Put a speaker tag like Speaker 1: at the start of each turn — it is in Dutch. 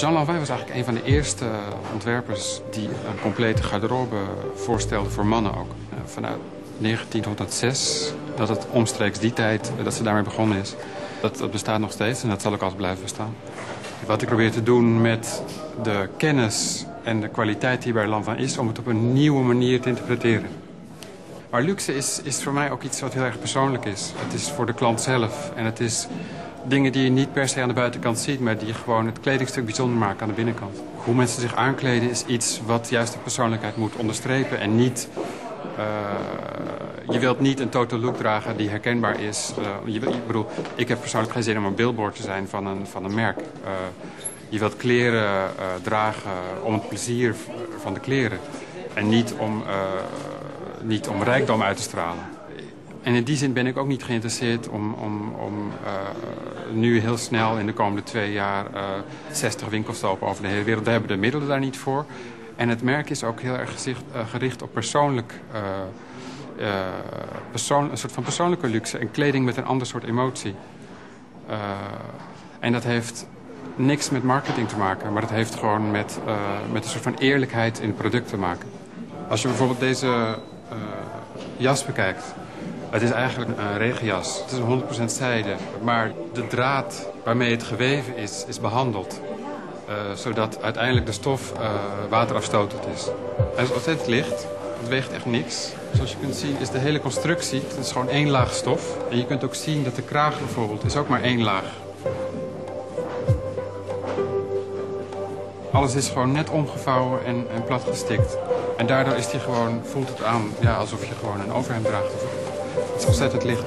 Speaker 1: Jean Lanvin was eigenlijk een van de eerste ontwerpers die een complete garderobe voorstelde voor mannen ook. Uh, vanuit 1906, dat het omstreeks die tijd dat ze daarmee begonnen is. Dat, dat bestaat nog steeds en dat zal ook altijd blijven bestaan. Wat ik probeer te doen met de kennis en de kwaliteit die bij Lanvin is... om het op een nieuwe manier te interpreteren. Maar luxe is, is voor mij ook iets wat heel erg persoonlijk is. Het is voor de klant zelf. En het is dingen die je niet per se aan de buitenkant ziet... maar die gewoon het kledingstuk bijzonder maken aan de binnenkant. Hoe mensen zich aankleden is iets wat juist de persoonlijkheid moet onderstrepen... en niet... Uh, je wilt niet een total look dragen die herkenbaar is. Uh, je, ik bedoel, ik heb persoonlijk geen zin om een billboard te zijn van een, van een merk. Uh, je wilt kleren dragen om het plezier van de kleren. En niet om, niet om rijkdom uit te stralen. En in die zin ben ik ook niet geïnteresseerd om, om, om uh, nu heel snel in de komende twee jaar uh, 60 winkels te openen over de hele wereld. We hebben de middelen daar niet voor. En het merk is ook heel erg uh, gericht op persoonlijk, persoon, een soort van persoonlijke luxe. En kleding met een ander soort emotie. en dat heeft niks met marketing te maken. Maar dat heeft gewoon met, met een soort van eerlijkheid in het product te maken. Als je bijvoorbeeld deze jas bekijkt. Het is eigenlijk een regenjas. Het is 100% zijde. Maar de draad waarmee het geweven is, is behandeld. Uh, zodat uiteindelijk de stof uh, waterafstotend is. Hij is ontzettend licht. Het weegt echt niks. Zoals je kunt zien is de hele constructie, het is gewoon één laag stof. En je kunt ook zien dat de kraag bijvoorbeeld is ook maar één laag. Alles is gewoon net omgevouwen en, en plat gestikt. En daardoor is die gewoon, voelt het aan ja, alsof je gewoon een overhemd draagt. Het is ontzettend licht.